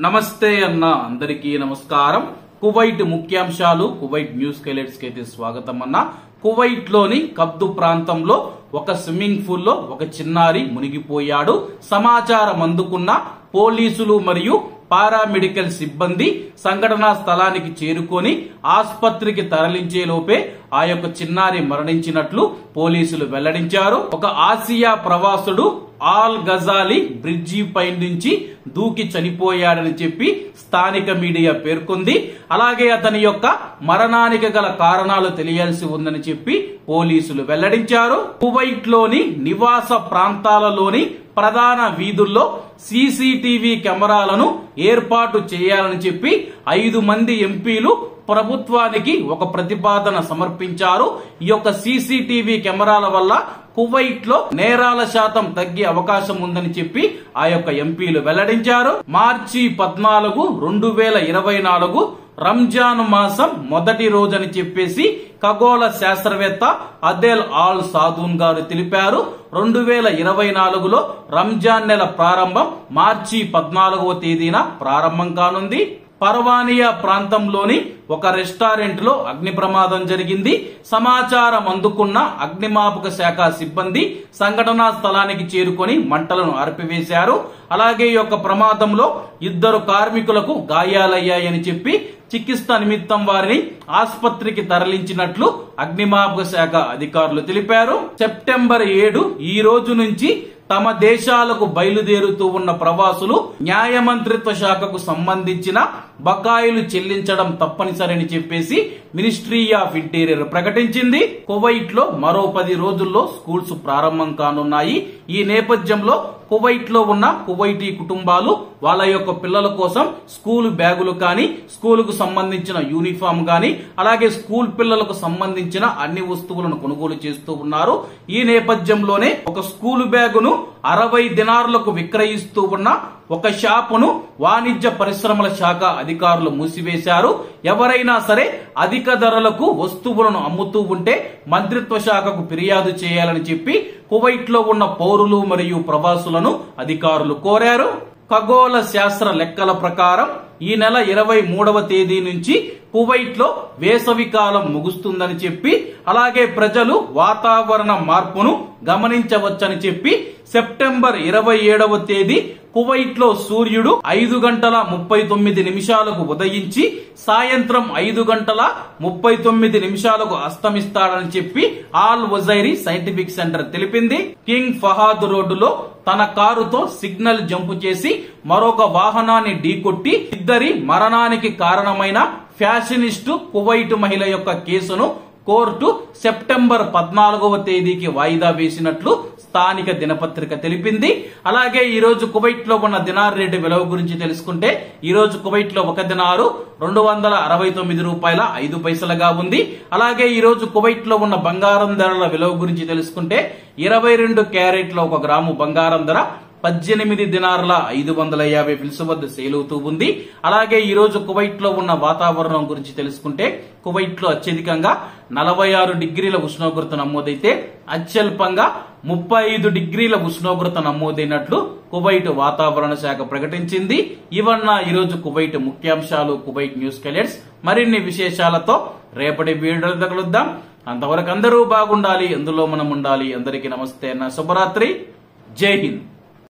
నమస్తే అన్న అందరికీ నమస్కారం. కువైట్ ముఖ్యాంశాలు కువైట్ న్యూస్ హైలైట్స్కి అయితే స్వాగతం అన్న. కువైట్లోని కబ్దు ప్రాంతంలో ఒక స్విమ్మింగ్ పూల్లో ఒక చిన్నారి మునిగిపోయాడు. సమాచారం అందుకున్న పోలీసులు మరియు పారామెడికల్ సిబ్బంది సంఘటనా స్థలానికి చేరుకొని ఆసుపత్రికి తరలించే లోపే ఆ యొక్క చిన్నారి మరణించినట్లు పోలీసులు వెల్లడించారు. ఒక ఆసియా ప్రవాసుడు ఆల్ గజాలి బ్రిడ్జి పై నుంచి దూకి చనిపోయాడని చెప్పి స్థానిక మీడియా పేర్కొంది. అలాగే అతని యొక్క మరణానికి గల కారణాలు తెలియాల్సి ఉందని చెప్పి పోలీసులు వెల్లడించారు. కువైట్లోని నివాస ప్రాంతాలలోని ప్రధాన వీధుల్లో సీసీటీవీ కెమెరాలను ఏర్పాటు చేయాలని చెప్పి ఐదు మంది ఎంపీలు ప్రభుత్వానికి ఒక ప్రతిపాదన సమర్పించారు. ఈ యొక్క సీసీటీవీ కెమెరాల వల్ల కువైట్లో నేరాల శాతం తగ్గే అవకాశం ఉందని చెప్పి ఆ యొక్క ఎంపీలు వెల్లడించారు. మార్చి పద్నాలుగు రెండు వేల ఇరవై నాలుగు రంజాన్ మాసం మొదటి రోజని చెప్పేసి ఖగోళ శాస్త్రవేత్త అదేల్ ఆల్ సాదూన్ గారు తెలిపారు. రెండు వేల ఇరవై నాలుగులో రంజాన్ నెల ప్రారంభం మార్చి పద్నాలుగవ తేదీన ప్రారంభం కానుంది. పర్వానియా ప్రాంతంలోని ఒక రెస్టారెంట్లో అగ్ని ప్రమాదం జరిగింది. సమాచారం అందుకున్న అగ్నిమాపక శాఖ సిబ్బంది సంఘటనా స్థలానికి చేరుకొని మంటలను ఆర్పివేశారు. అలాగే ఈ యొక్క ప్రమాదంలో ఇద్దరు కార్మికులకు గాయాలయ్యాయని చెప్పి చికిత్స నిమిత్తం వారిని ఆసుపత్రికి తరలించినట్లు అగ్నిమాపక శాఖ అధికారులు తెలిపారు. సెప్టెంబర్ ఏడు ఈ రోజు నుంచి తమ దేశాలకు బయలుదేరుతూ ఉన్న ప్రవాసులు న్యాయ మంత్రిత్వ శాఖకు సంబంధించిన బకాయిలు చెల్లించడం తప్పనిసరని చెప్పేసి మినిస్ట్రీ ఆఫ్ ఇంటీరియర్ ప్రకటించింది. కువైట్లో మరో పది రోజుల్లో స్కూల్స్ ప్రారంభం కానున్నాయి. ఈ నేపథ్యంలో కువైట్లో ఉన్న కువైటీ కుటుంబాలు వాళ్ళ యొక్క పిల్లల కోసం స్కూల్ బ్యాగులు కానీ స్కూలుకు సంబంధించిన యూనిఫామ్ కానీ అలాగే స్కూల్ పిల్లలకు సంబంధించిన అన్ని వస్తువులను కొనుగోలు చేస్తూ ఉన్నారు. ఈ నేపథ్యంలోనే ఒక స్కూల్ బ్యాగును అరవై దినార్లకు విక్రయిస్తూ ఉన్న ఒక షాపును వాణిజ్య పరిశ్రమల శాఖ అధికారులు మూసివేశారు. ఎవరైనా సరే అధిక ధరలకు వస్తువులను అమ్ముతూ ఉంటే మంత్రిత్వ శాఖకు ఫిర్యాదు చేయాలని చెప్పి కువైట్లో ఉన్న పౌరులు మరియు ప్రవాసులను అధికారులు కోరారు. ఖగోళ శాస్త్ర లెక్కల ప్రకారం ఈ నెల ఇరవై మూడవ తేదీ నుంచి కువైట్లో వేసవి కాలం ముగుస్తుందని చెప్పి అలాగే ప్రజలు వాతావరణ మార్పును గమనించవచ్చని చెప్పి సెప్టెంబర్ ఇరవై ఏడవ తేదీ కువైట్లో సూర్యుడు ఐదు గంటల ముప్పై తొమ్మిది నిమిషాలకు ఉదయించి సాయంత్రం ఐదు గంటల ముప్పై తొమ్మిది నిమిషాలకు అస్తమిస్తాడని చెప్పి ఆల్ వజైరీ సైంటిఫిక్ సెంటర్ తెలిపింది. కింగ్ ఫహాద్ రోడ్డులో తన కారుతో సిగ్నల్ జంపు చేసి మరొక వాహనాన్ని ఢీకొట్టి ఇద్దరి మరణానికి కారణమైన ఫ్యాషనిస్టు కువైట్ మహిళ యొక్క కేసును కోర్టు సెప్టెంబర్ పద్నాలుగవ తేదీకి వాయిదా వేసినట్లు స్థానిక దినపత్రిక తెలిపింది. అలాగే ఈ రోజు కువైట్లో ఉన్న దినార్ రేటు విలువ గురించి తెలుసుకుంటే ఈ రోజు కువైట్లో ఒక దినారు రెండు వందల అరవై తొమ్మిది రూపాయల ఐదు పైసలుగా ఉంది. అలాగే ఈ రోజు కువైట్లో ఉన్న బంగారం ధరల విలువ గురించి తెలుసుకుంటే ఇరవై రెండు క్యారెట్ల ఒక గ్రాము బంగారం ధర పద్దెనిమిది దినార్ల ఐదు వందల యాభై ఫిల్స్ వద్ద సేల్ అవుతూ ఉంది. అలాగే ఈ రోజు కువైట్లో ఉన్న వాతావరణం గురించి తెలుసుకుంటే కువైట్లో అత్యధికంగా నలభై ఆరు డిగ్రీల ఉష్ణోగ్రత నమోదైతే అత్యల్పంగా ముప్పై ఐదు డిగ్రీల ఉష్ణోగ్రత నమోదైనట్లు కువైట్ వాతావరణ శాఖ ప్రకటించింది. ఇవన్న ఈరోజు కువైట్ ముఖ్యాంశాలు కువైట్ న్యూస్ కెలెట్స్. మరిన్ని విశేషాలతో రేపటి వీడియో తగులుద్దాం. అంతవరకు అందరూ బాగుండాలి అందులో మనం ఉండాలి. అందరికీ నమస్తే అన్న. శుభరాత్రి. జై హింద్.